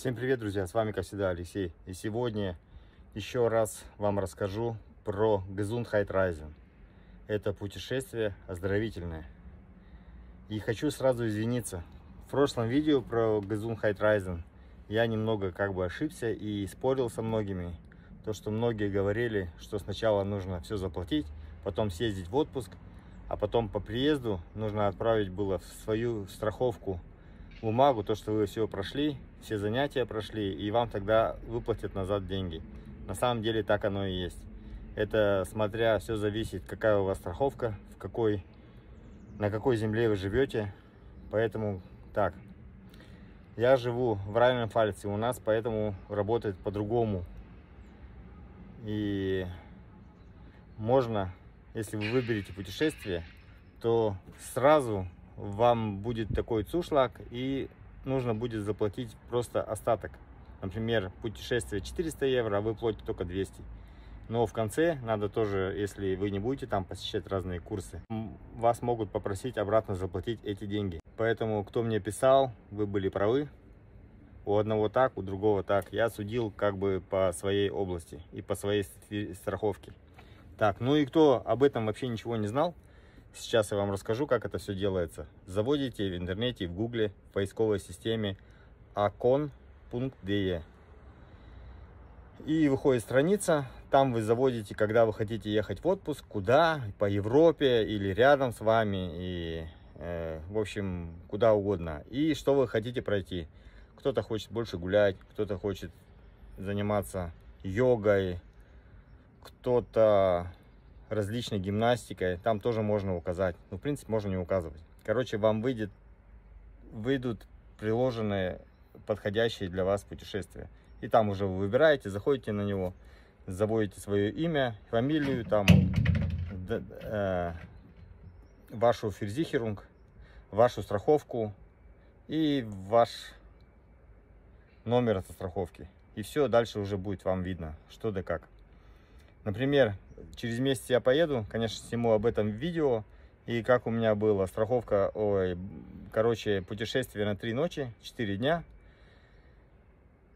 Всем привет, друзья! С вами, как всегда, Алексей. И сегодня еще раз вам расскажу про Gesundheitreisen. Это путешествие оздоровительное. И хочу сразу извиниться. В прошлом видео про Gesundheitreisen я немного как бы ошибся и спорил со многими. То, что многие говорили, что сначала нужно все заплатить, потом съездить в отпуск, а потом по приезду нужно отправить было в свою страховку бумагу, то, что вы все прошли, все занятия прошли, и вам тогда выплатят назад деньги. На самом деле так оно и есть. Это смотря, все зависит, какая у вас страховка, в какой, на какой земле вы живете. Поэтому так. Я живу в Райнен-Фальце, у нас поэтому работает по-другому. И можно, если вы выберете путешествие, то сразу вам будет такой цушлаг и нужно будет заплатить просто остаток. Например, путешествие 400 евро, а вы платите только 200. Но в конце надо тоже, если вы не будете там посещать разные курсы, вас могут попросить обратно заплатить эти деньги. Поэтому, кто мне писал, вы были правы. У одного так, у другого так. Я судил как бы по своей области и по своей страховке. Так, ну и кто об этом вообще ничего не знал, Сейчас я вам расскажу, как это все делается. Заводите в интернете, в гугле, в поисковой системе acon.de и выходит страница, там вы заводите, когда вы хотите ехать в отпуск, куда, по Европе или рядом с вами, и, э, в общем, куда угодно. И что вы хотите пройти. Кто-то хочет больше гулять, кто-то хочет заниматься йогой, кто-то различной гимнастикой, там тоже можно указать. Ну, в принципе, можно не указывать. Короче, вам выйдет, выйдут приложенные подходящие для вас путешествия. И там уже вы выбираете, заходите на него, заводите свое имя, фамилию, там, э, вашу ферзихерунг, вашу страховку и ваш номер этой страховки. И все, дальше уже будет вам видно, что да как. Например, через месяц я поеду, конечно, сниму об этом видео. И как у меня было страховка, ой, короче, путешествие на три ночи, 4 дня.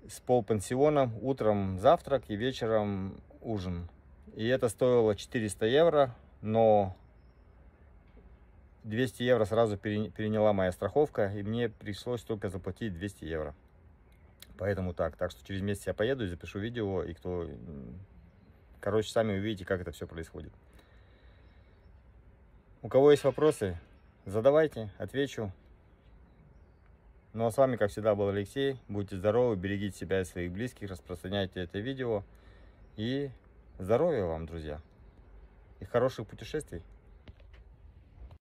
С полпансионом, утром завтрак и вечером ужин. И это стоило 400 евро, но 200 евро сразу переняла моя страховка, и мне пришлось только заплатить 200 евро. Поэтому так. Так что через месяц я поеду и запишу видео, и кто Короче, сами увидите, как это все происходит. У кого есть вопросы, задавайте, отвечу. Ну а с вами, как всегда, был Алексей. Будьте здоровы, берегите себя и своих близких, распространяйте это видео. И здоровья вам, друзья. И хороших путешествий.